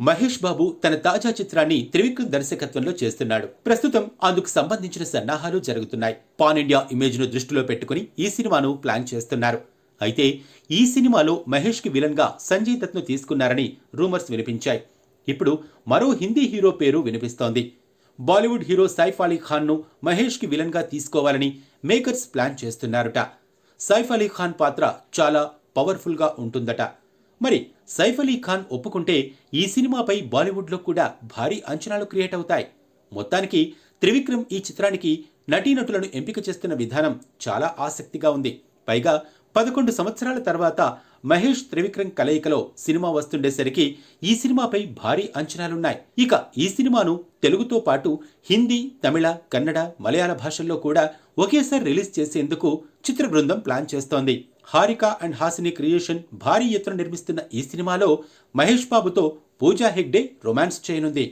మహేష్ బాబు తన తాజా చిత్రాన్ని త్రివిక్రమ్ దర్శకత్వంలో చేస్తున్నాడు. ప్రస్తుతం అందుకు సంబంధించిన సన్నాహాలు జరుగుతున్నాయి. పాన్ ఇండియా ఇమేజ్ను దృష్టిలో పెట్టుకుని ఈ సినిమాను ప్లాన్ చేస్తున్నారు. అయితే ఈ సినిమాలో మహేష్కి విలన్గా సంజయ్ దత్ను తీసుకున్నారని రూమర్స్ వినిపించాయి. ఇప్పుడు మరో హిందీ హీరో పేరు వినిపిస్తోంది. బాలీవుడ్ హీరో సైఫ్ అలీ ఖాన్ను మహేష్కి విలన్గా తీసుకోవాలని మేకర్స్ ప్లాన్ చేస్తున్నారట. సైఫ్ అలీ ఖాన్ పాత్ర చాలా పవర్ఫుల్గా ఉంటుందట. మరి సైఫ్ అలీ ఖాన్ ఒప్పుకుంటే ఈ సినిమాపై బాలీవుడ్లో కూడా భారీ అంచనాలు క్రియేట్ అవుతాయి. మొత్తానికి త్రివిక్రమ్ ఈ చిత్రానికి నటీనటులను ఎంపిక చేస్తున్న విధానం చాలా ఆసక్తిగా ఉంది. పైగా పదకొండు సంవత్సరాల తర్వాత మహేష్ త్రివిక్రమ్ కలయికలో సినిమా వస్తుండేసరికి ఈ సినిమాపై భారీ అంచనాలున్నాయి. ఇక ఈ సినిమాను తెలుగుతో పాటు హిందీ తమిళ కన్నడ మలయాళ భాషల్లో కూడా ఒకేసారి రిలీజ్ చేసేందుకు చిత్ర బృందం ప్లాన్ చేస్తోంది. హారిక అండ్ హాసిని క్రియేషన్ భారీ ఎత్తున నిర్మిస్తున్న ఈ సినిమాలో మహేష్ బాబుతో పూజా హెగ్డే రొమాన్స్ చేయనుంది.